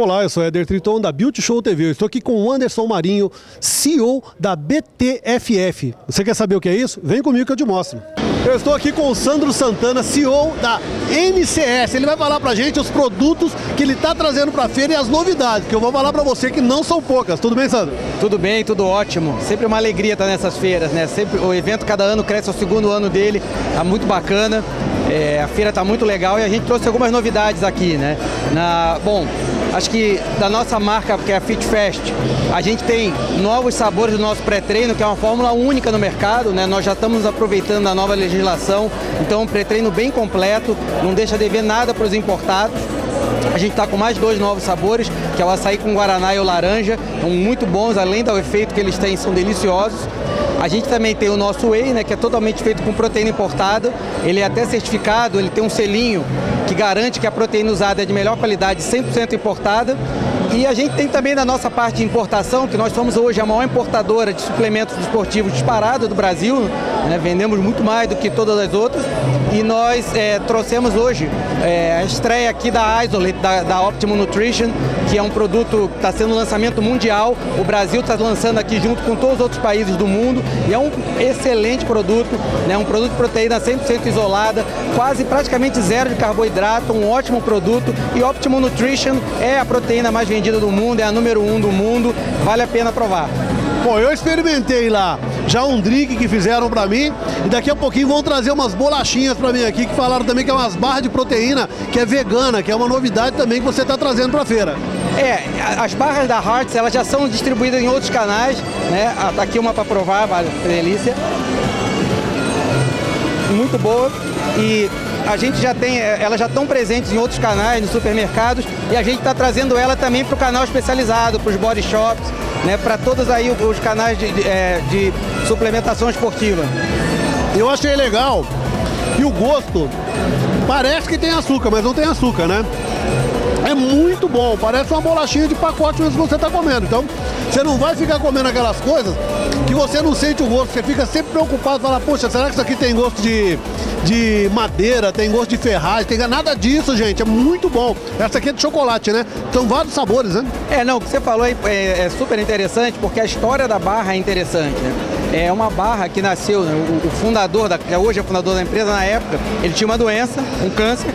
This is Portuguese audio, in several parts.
Olá, eu sou Eder Triton da Beauty Show TV. Eu estou aqui com o Anderson Marinho, CEO da BTFF. Você quer saber o que é isso? Vem comigo que eu te mostro. Eu estou aqui com o Sandro Santana, CEO da NCS. Ele vai falar pra gente os produtos que ele está trazendo para a feira e as novidades, que eu vou falar para você que não são poucas. Tudo bem, Sandro? Tudo bem, tudo ótimo. Sempre uma alegria estar nessas feiras, né? Sempre o evento cada ano cresce, é o segundo ano dele, tá muito bacana. É, a feira está muito legal e a gente trouxe algumas novidades aqui, né? Na, bom, acho que da nossa marca, que é a Fit Fest, a gente tem novos sabores do nosso pré-treino, que é uma fórmula única no mercado, né? Nós já estamos aproveitando a nova legislação, então um pré-treino bem completo, não deixa de ver nada para os importados. A gente está com mais dois novos sabores, que é o açaí com guaraná e o laranja, são muito bons, além do efeito que eles têm, são deliciosos. A gente também tem o nosso whey, né, que é totalmente feito com proteína importada. Ele é até certificado, ele tem um selinho que garante que a proteína usada é de melhor qualidade, 100% importada. E a gente tem também na nossa parte de importação, que nós somos hoje a maior importadora de suplementos desportivos disparada do Brasil, né? vendemos muito mais do que todas as outras. E nós é, trouxemos hoje é, a estreia aqui da Isolate, da, da Optimum Nutrition, que é um produto que está sendo lançamento mundial. O Brasil está lançando aqui junto com todos os outros países do mundo e é um excelente produto, né? um produto de proteína 100% isolada, quase praticamente zero de carboidrato, um ótimo produto. E Optimum Nutrition é a proteína mais vendida do mundo, é a número um do mundo, vale a pena provar. Bom, eu experimentei lá já um drink que fizeram para mim e daqui a pouquinho vão trazer umas bolachinhas para mim aqui que falaram também que é umas barras de proteína que é vegana, que é uma novidade também que você está trazendo para a feira. É, as barras da Hearts elas já são distribuídas em outros canais, né? Ah, tá aqui uma para provar, vale, delícia. Muito boa e a gente já tem, eh, elas já estão presentes em outros canais, nos supermercados, e a gente está trazendo ela também para o canal especializado, para os body shops, né, para todos aí os canais de, de, é, de suplementação esportiva. Eu achei legal e o gosto parece que tem açúcar, mas não tem açúcar, né? É muito bom, parece uma bolachinha de pacote mesmo que você está comendo. Então, você não vai ficar comendo aquelas coisas que você não sente o gosto, você fica sempre preocupado, fala, poxa, será que isso aqui tem gosto de, de madeira, tem gosto de ferragem, tem nada disso, gente, é muito bom. Essa aqui é de chocolate, né? São vários sabores, né? É, não, o que você falou é, é, é super interessante, porque a história da barra é interessante, né? É uma barra que nasceu, né? o, o, fundador, da, hoje é fundador da empresa, na época, ele tinha uma doença, um câncer,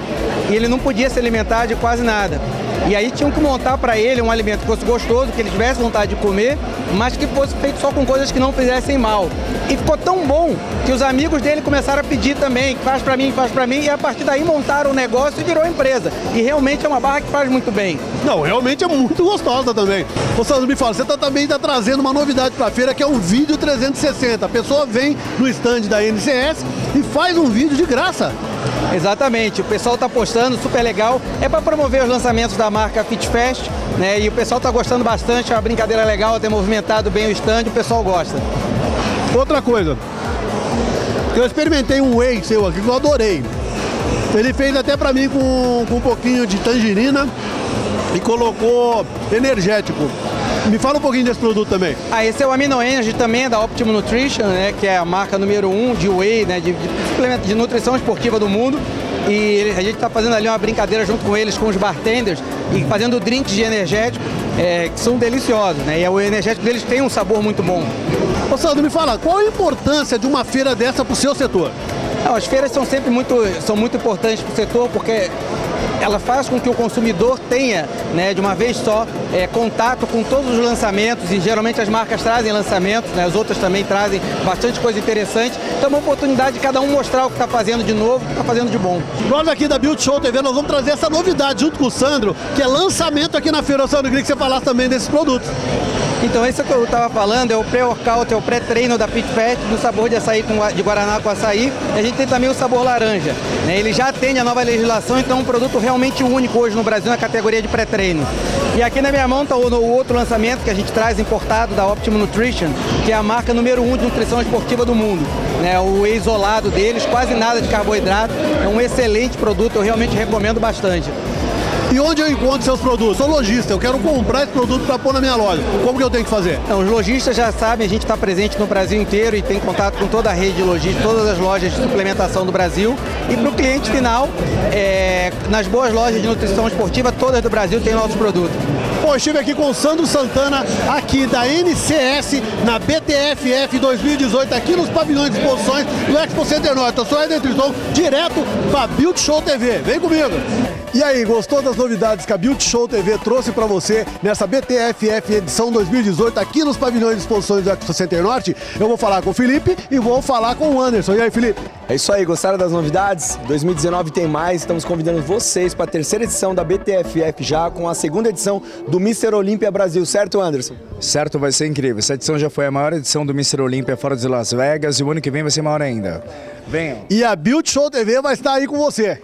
e ele não podia se alimentar de quase nada. E aí tinham que montar para ele um alimento que fosse gostoso, que ele tivesse vontade de comer, mas que fosse feito só com coisas que não fizessem mal. E ficou tão bom que os amigos dele começaram a pedir também, faz para mim, faz para mim, e a partir daí montaram o negócio e virou empresa. E realmente é uma barra que faz muito bem. Não, realmente é muito gostosa também. Ô Sandro, me fala, você tá, também está trazendo uma novidade para a feira que é um vídeo 360. A pessoa vem no stand da NCS e faz um vídeo de graça. Exatamente, o pessoal está postando, super legal. É para promover os lançamentos da marca FitFest, né? E o pessoal está gostando bastante, é uma brincadeira legal, tem movimentado bem o stand, o pessoal gosta. Outra coisa, eu experimentei um whey seu aqui que eu adorei. Ele fez até para mim com, com um pouquinho de tangerina e colocou energético. Me fala um pouquinho desse produto também. Ah, esse é o Amino Energy também, é da Optimum Nutrition, né, que é a marca número um de whey, né, de, de, de nutrição esportiva do mundo. E a gente está fazendo ali uma brincadeira junto com eles, com os bartenders, e fazendo drinks de energético, é, que são deliciosos, né? E o energético deles tem um sabor muito bom. Ô Sandro, me fala, qual a importância de uma feira dessa para o seu setor? Não, as feiras são sempre muito, são muito importantes para o setor, porque ela faz com que o consumidor tenha, né, de uma vez só, é, contato com todos os lançamentos e geralmente as marcas trazem lançamentos, né, as outras também trazem bastante coisa interessante. Então é uma oportunidade de cada um mostrar o que está fazendo de novo, o que está fazendo de bom. Nós aqui da Beauty Show TV, nós vamos trazer essa novidade junto com o Sandro, que é lançamento aqui na feira. Sandro, eu queria que você falasse também desses produtos. Então esse que eu estava falando é o pré-workout, é o pré-treino da Pit Fat, do sabor de açaí com, de Guaraná com açaí. E a gente tem também o sabor laranja. Né? Ele já tem a nova legislação, então é um produto realmente único hoje no Brasil na categoria de pré-treino. E aqui na minha mão está o, o, outro lançamento que a gente traz importado da Optimum Nutrition, que é a marca número um de nutrição esportiva do mundo. Né? O isolado deles, quase nada de carboidrato, é um excelente produto, eu realmente recomendo bastante. E onde eu encontro seus produtos? Sou lojista, eu quero comprar esse produto para pôr na minha loja. Como que eu tenho que fazer? Então, os lojistas já sabem, a gente está presente no Brasil inteiro e tem contato com toda a rede de lojistas, todas as lojas de suplementação do Brasil. E para o cliente final, é, nas boas lojas de nutrição esportiva, todas do Brasil têm nossos produtos. Bom, estive aqui com o Sandro Santana, aqui da NCS, na BTFF 2018, aqui nos pavilhões de exposições do Expo Center Norte. Eu sou Eder Triton, direto para Build Show TV. Vem comigo! E aí, gostou das novidades que a Build Show TV trouxe para você nessa BTFF edição 2018 aqui nos pavilhões de exposições do Expo Center Norte? Eu vou falar com o Felipe e vou falar com o Anderson. E aí, Felipe? É isso aí, gostaram das novidades? 2019 tem mais, estamos convidando vocês para a terceira edição da BTFF já com a segunda edição do Mr. Olímpia Brasil, certo, Anderson? Certo, vai ser incrível. Essa edição já foi a maior edição do Mr. Olímpia fora de Las Vegas e o ano que vem vai ser maior ainda. Venham. E a Build Show TV vai estar aí com você.